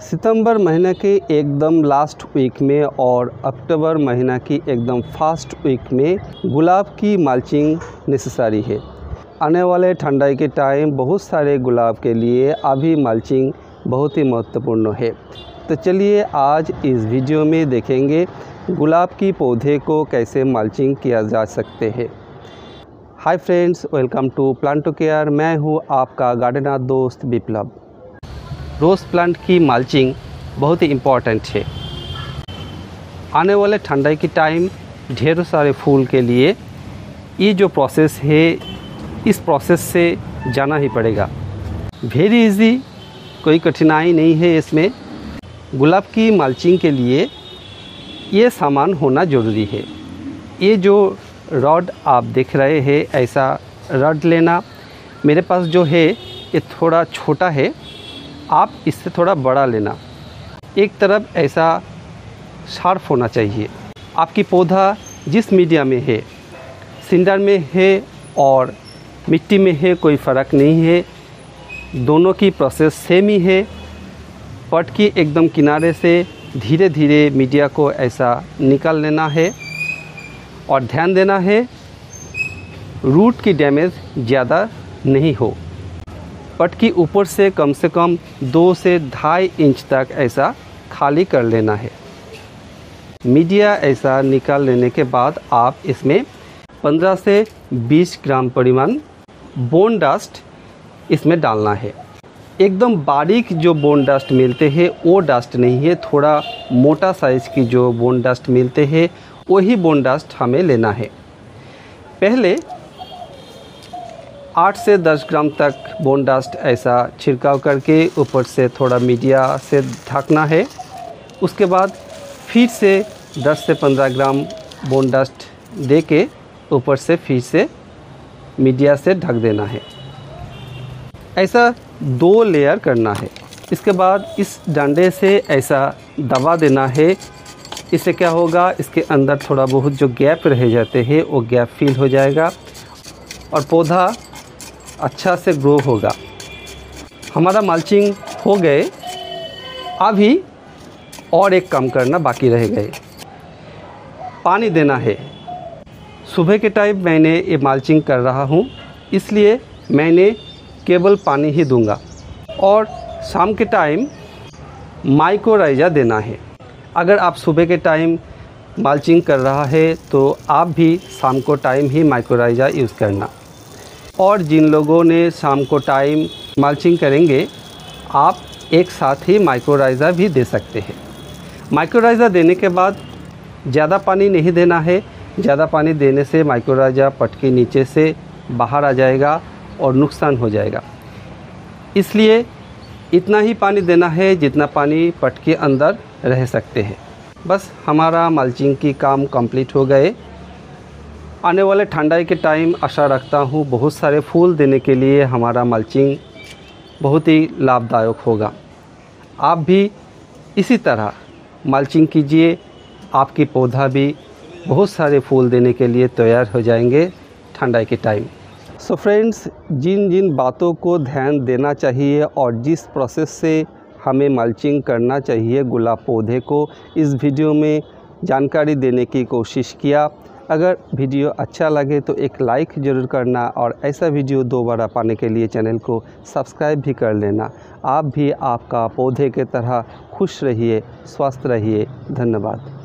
सितंबर महीने के एकदम लास्ट वीक में और अक्टूबर महीना की एकदम फास्ट वीक में गुलाब की माल्चिंग नेसेसरी है। आने वाले ठंडाई के टाइम बहुत सारे गुलाब के लिए अभी माल्चिंग बहुत ही महत्वपूर्ण है। तो चलिए आज इस वीडियो में देखेंगे गुलाब की पौधे को कैसे माल्चिंग किया जा सकते हैं। Hi friends welcome to plant care मैं हूँ आपका गार्डनर दोस्त विप्लव। रोज़ प्लांट की माल्चिंग बहुत ही इंपॉर्टेंट है। आने वाले ठंडाई के टाइम ढेरों सारे फूल के लिए ये जो प्रोसेस है, इस प्रोसेस से जाना ही पड़ेगा। वेरी इजी कोई कठिनाई नहीं है इसमें। गुलाब की माल्चिंग के लिए ये सामान होना ज़रूरी है। ये जो रॉड आप देख रहे हैं, ऐसा रॉड लेना मेरे पास जो है, ये थोड़ा छोटा है। आप इससे थोड़ा बड़ा लेना। एक तरफ़ ऐसा शार्प होना चाहिए। आपकी पौधा जिस मीडिया में है, सिंडर में है और मिट्टी में है, कोई फ़र्क नहीं है। दोनों की प्रोसेस सेम ही है। पट की एकदम किनारे से धीरे धीरे मीडिया को ऐसा निकाल लेना है और ध्यान देना है रूट की डैमेज ज़्यादा नहीं हो। पट की ऊपर से कम से कम दो से ढाई इंच तक ऐसा खाली कर लेना है। मीडिया ऐसा निकाल लेने के बाद आप इसमें 15 से 20 ग्राम परिमाण बोन डस्ट इसमें डालना है। एकदम बारीक जो बोन डस्ट मिलते हैं, वो डस्ट नहीं है। थोड़ा मोटा साइज़ की जो बोन डस्ट मिलते हैं, वही बोन डस्ट हमें लेना है। पहले आठ से दस ग्राम तक बोन डस्ट ऐसा छिड़काव करके ऊपर से थोड़ा मीडिया से ढकना है। उसके बाद फिर से 10 से 15 ग्राम बोन डस्ट दे के ऊपर से फिर से मीडिया से ढक देना है। ऐसा दो लेयर करना है। इसके बाद इस डंडे से ऐसा दबा देना है। इससे क्या होगा? इसके अंदर थोड़ा बहुत जो गैप रह जाते हैं, वो गैप फील हो जाएगा। और पौधा अच्छा से ग्रो होगा। हमारा माल्चिंग हो गए, अभी और एक काम करना बाकी रह गए। पानी देना है। सुबह के टाइम मैंने ये माल्चिंग कर रहा हूँ, इसलिए मैंने केवल पानी ही दूँगा। और शाम के टाइम माइक्रोराइजा देना है। अगर आप सुबह के टाइम माल्चिंग कर रहा है तो आप भी शाम को टाइम ही माइक्रोराइजा यूज़ करना। और जिन लोगों ने शाम को टाइम माल्चिंग करेंगे, आप एक साथ ही माइक्रोराइज़ा भी दे सकते हैं। माइक्रोराइज़ा देने के बाद ज़्यादा पानी नहीं देना है। ज़्यादा पानी देने से माइक्रोराइज़ा पट के नीचे से बाहर आ जाएगा और नुकसान हो जाएगा। इसलिए इतना ही पानी देना है जितना पानी पट के अंदर रह सकते हैं। बस हमारा माल्चिंग की काम कंप्लीट हो गए। आने वाले ठंडाई के टाइम आशा रखता हूँ बहुत सारे फूल देने के लिए हमारा मल्चिंग बहुत ही लाभदायक होगा। आप भी इसी तरह मल्चिंग कीजिए, आपकी पौधा भी बहुत सारे फूल देने के लिए तैयार हो जाएँगे ठंडाई के टाइम। सो so फ्रेंड्स जिन जिन बातों को ध्यान देना चाहिए और जिस प्रोसेस से हमें मल्चिंग करना चाहिए गुलाब पौधे को, इस वीडियो में जानकारी देने की कोशिश किया। अगर वीडियो अच्छा लगे तो एक लाइक ज़रूर करना और ऐसा वीडियो दोबारा पाने के लिए चैनल को सब्सक्राइब भी कर लेना। आप भी आपका पौधे के तरह खुश रहिए, स्वस्थ रहिए। धन्यवाद।